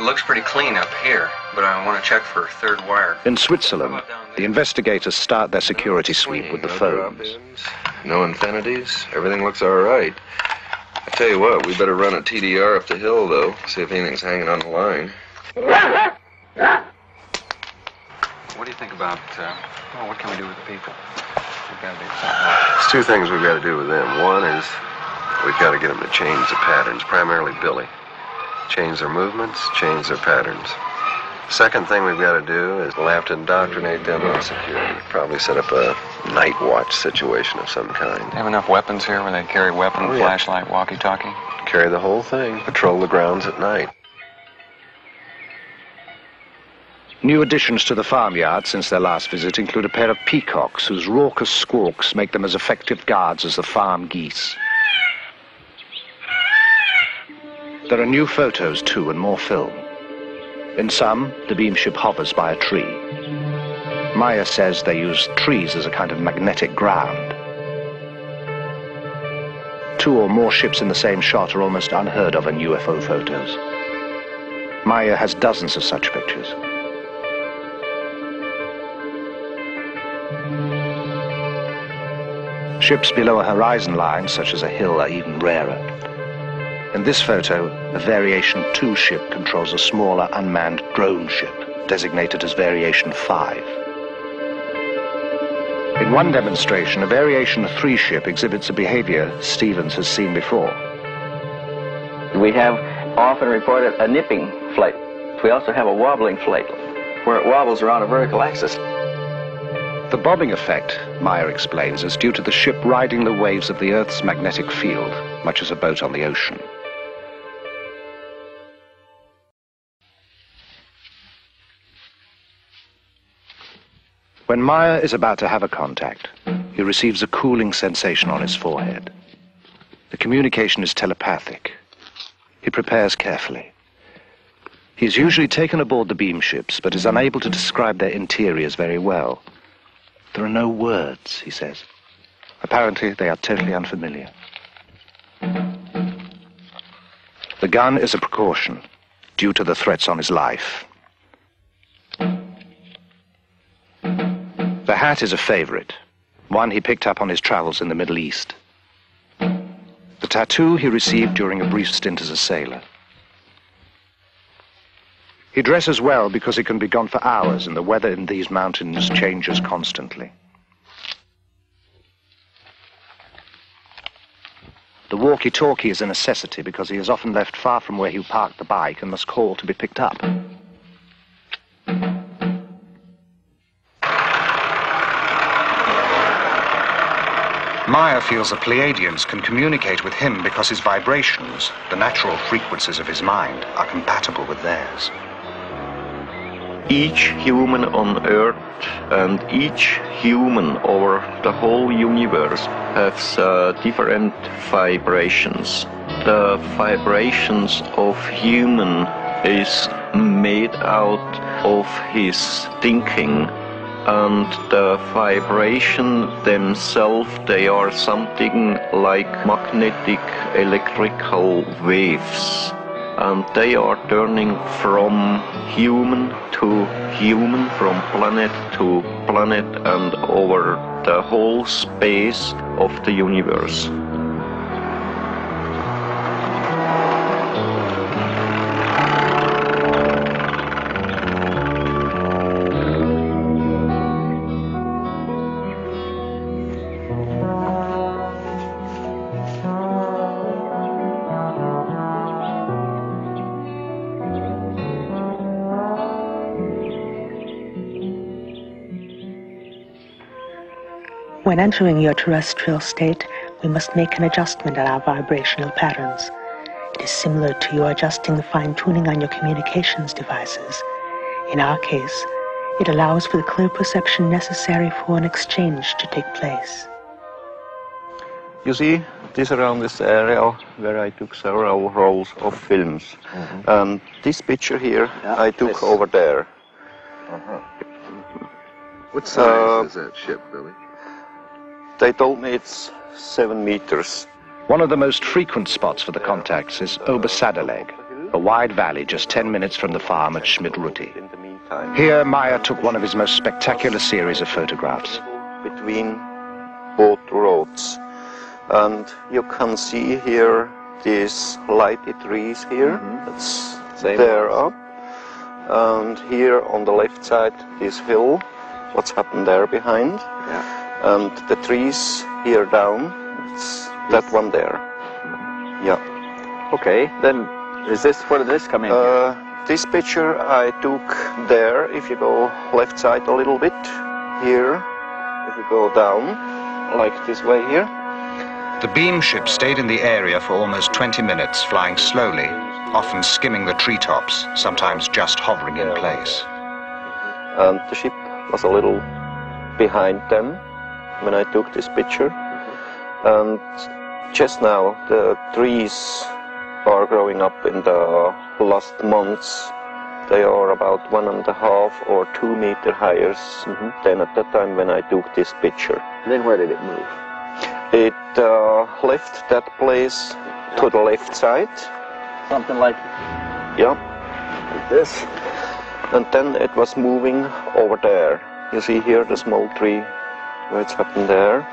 It looks pretty clean up here, but I want to check for a third wire. In Switzerland, the investigators start their security sweep with the phones. No infinities. Everything looks all right. I tell you what, we better run a TDR up the hill, though. See if anything's hanging on the line. What do you think about, uh, well, what can we do with the people? We've got to do something. There's two things we've got to do with them. One is we've got to get them to change the patterns, primarily Billy. Change their movements, change their patterns. Second thing we've got to do is we'll have to indoctrinate them on security. Probably set up a night watch situation of some kind. Have enough weapons here where they carry weapon, Oh, yeah. flashlight, walkie-talkie? Carry the whole thing. Patrol the grounds at night. New additions to the farmyard since their last visit include a pair of peacocks whose raucous squawks make them as effective guards as the farm geese. There are new photos, too, and more film. In some, the beam ship hovers by a tree. Meier says they use trees as a kind of magnetic ground. Two or more ships in the same shot are almost unheard of in UFO photos. Meier has dozens of such pictures. Ships below a horizon line, such as a hill, are even rarer. In this photo, a Variation 2 ship controls a smaller unmanned drone ship, designated as Variation 5. In one demonstration, a Variation 3 ship exhibits a behavior Stevens has seen before. We have often reported a nipping flight. We also have a wobbling flight, where it wobbles around a vertical axis. The bobbing effect, Meier explains, is due to the ship riding the waves of the Earth's magnetic field, much as a boat on the ocean. When Meier is about to have a contact, he receives a cooling sensation on his forehead. The communication is telepathic. He prepares carefully. He is usually taken aboard the beam ships, but is unable to describe their interiors very well. There are no words, he says. Apparently, they are totally unfamiliar. The gun is a precaution due to the threats on his life. The hat is a favorite, one he picked up on his travels in the Middle East. The tattoo he received during a brief stint as a sailor. He dresses well because he can be gone for hours and the weather in these mountains changes constantly. The walkie-talkie is a necessity because he is often left far from where he parked the bike and must call to be picked up. Meier feels the Pleiadians can communicate with him because his vibrations, the natural frequencies of his mind, are compatible with theirs. each human on earth and each human over the whole universe has uh, different vibrations the vibrations of human is made out of his thinking and the vibration themselves they are something like magnetic electrical waves and they are turning from human to human, from planet to planet, and over the whole space of the universe. When entering your terrestrial state, we must make an adjustment in our vibrational patterns. It is similar to you adjusting the fine tuning on your communications devices. In our case, it allows for the clear perception necessary for an exchange to take place. You see, this around this area where I took several rolls of films. And this picture here I took over there. What size Uh, is that ship, Billy? They told me it's seven meters. One of the most frequent spots for the contacts is Obersadeleg, a wide valley just 10 minutes from the farm at Schmidruti. In the meantime, Here, Meier took one of his most spectacular series of photographs. between both roads. And you can see here these lighty trees here. Mm-hmm. That's Same. there up. And here on the left side, this hill. What's happened there behind? Yeah. And the trees here down. It's that one there. Yeah. Okay, then is this, where this come in? Uh, this picture I took there. If you go left side a little bit, here. If you go down, like this way here. The beam ship stayed in the area for almost 20 minutes, flying slowly, often skimming the treetops, sometimes just hovering in place. and the ship was a little behind them when I took this picture. And just now the trees are growing up in the last months. They are about one and a half or two meter higher than at that time when I took this picture. then where did it move? It uh, left that place to the left side. Something like, Yeah. like this? And then it was moving over there. You see here the small tree where it's happened there.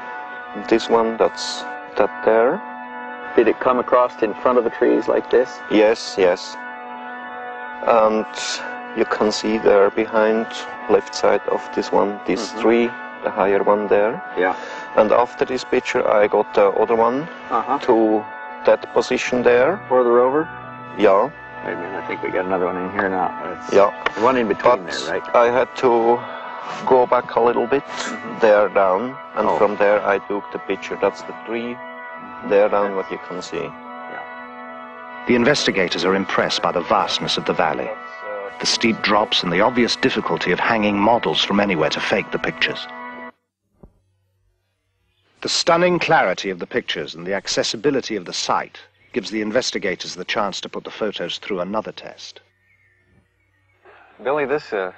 This one, that's that there. Did it come across in front of the trees like this? Yes, yes. And you can see there behind left side of this one, this tree, the higher one there. Yeah. And after this picture, I got the other one Uh-huh. to that position there. Further over? Yeah, Wait a minute, I think we got another one in here now. Yeah. the one in between But there, right? I had to go back a little bit there down, and Oh. from there I took the picture. That's the tree there down, what you can see. Yeah. The investigators are impressed by the vastness of the valley, the steep drops, and the obvious difficulty of hanging models from anywhere to fake the pictures. The stunning clarity of the pictures and the accessibility of the site gives the investigators the chance to put the photos through another test. Billy, this, uh,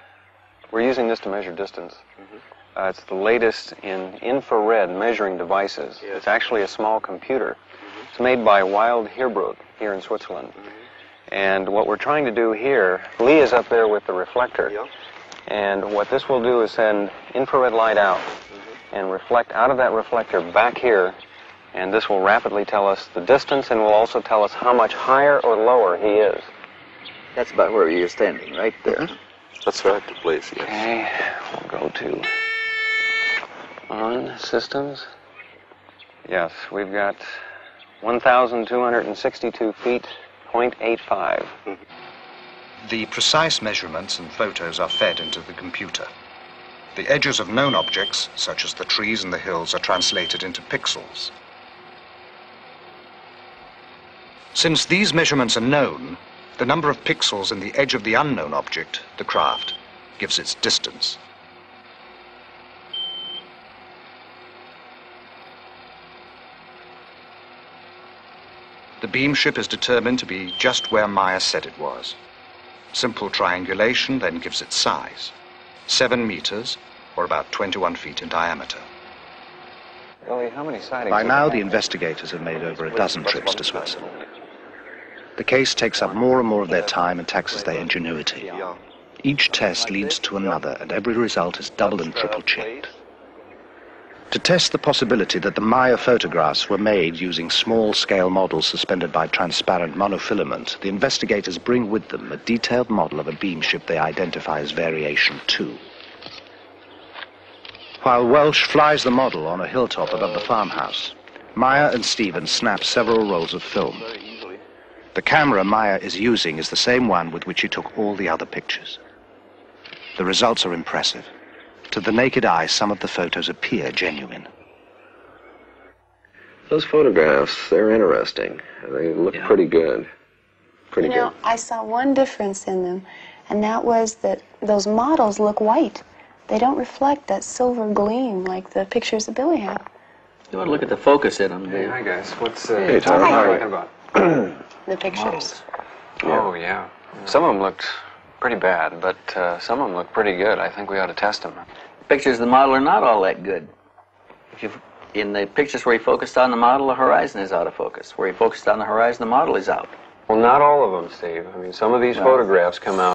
we're using this to measure distance. Mm-hmm. Uh, it's the latest in infrared measuring devices. It's actually a small computer. Mm-hmm. It's made by Wild Heerbrugg here in Switzerland. Mm-hmm. And what we're trying to do here, Lee is up there with the reflector. And what this will do is send infrared light out and reflect out of that reflector back here. And this will rapidly tell us the distance and will also tell us how much higher or lower he is. That's about where you're standing, right there. That's right, the place, yes. Okay, we'll go to on systems. Yes, we've got 1,262 feet, 0.85. The precise measurements and photos are fed into the computer. The edges of known objects, such as the trees and the hills, are translated into pixels. Since these measurements are known, the number of pixels in the edge of the unknown object, the craft, gives its distance. The beam ship is determined to be just where Meier said it was. Simple triangulation then gives its size. Seven meters, or about 21 feet in diameter. Billy, how many sightings? By now, the investigators have made over a dozen trips to Switzerland. The case takes up more and more of their time and taxes their ingenuity. Each test leads to another, and every result is double and triple checked. To test the possibility that the Meier photographs were made using small-scale models suspended by transparent monofilament, the investigators bring with them a detailed model of a beam ship they identify as Variation 2. While Welch flies the model on a hilltop above the farmhouse, Meier and Stevens snap several rolls of film. The camera Meier is using is the same one with which he took all the other pictures. The results are impressive. To the naked eye, some of the photos appear genuine. Those photographs, they're interesting. They look pretty good. Pretty You know, good. I saw one difference in them, and that was that those models look white. They don't reflect that silver gleam like the pictures that Billy had. You want to look at the focus in them, Hey, Dave. hi guys. What's uh, Hey, Tom. what are you talking about? The pictures. Oh yeah. Some of them looked pretty bad, but uh, some of them look pretty good. I think we ought to test them. Pictures of the model are not all that good. If you, in the pictures where he focused on the model, the horizon is out of focus. Where he focused on the horizon, the model is out. Well, not all of them, Steve. I mean, some of these photographs come out